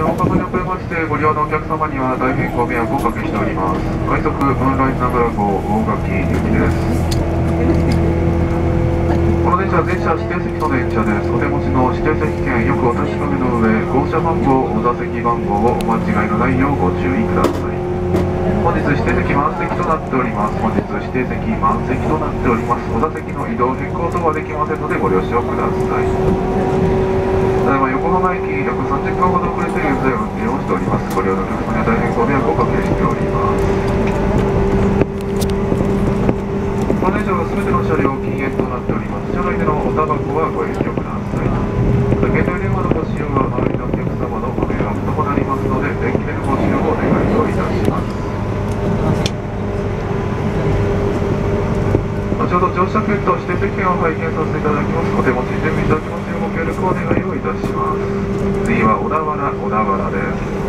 大幅に遅れましてご利用のお客様には大変ご迷惑をおかけしております快速ムーンライト長良号大垣行きですこの電車は全車指定席の電車です。お手持ちの指定席券よくお確かめの上、号車番号、お座席番号をお間違いのないようご注意ください。本日指定席満席となっております。本日指定席満席となっております。お座席の移動変更等はできませんのでご了承ください。約30分ほど遅れて現在運転をしております。ご利用のお客様には大変ご迷惑をおかけしております。この電車は全ての車両禁煙となっております。車内でのおタバコはご遠慮ください。携帯電話のご使用は周りのお客様のご迷惑ともなりますので、電気でのご使用をお願いをいたします。後ほど乗車券と指定席券を拝見させていただきます。お手持ちに準備いただきますようご協力をお願いをいたします。次は小田原、小田原です。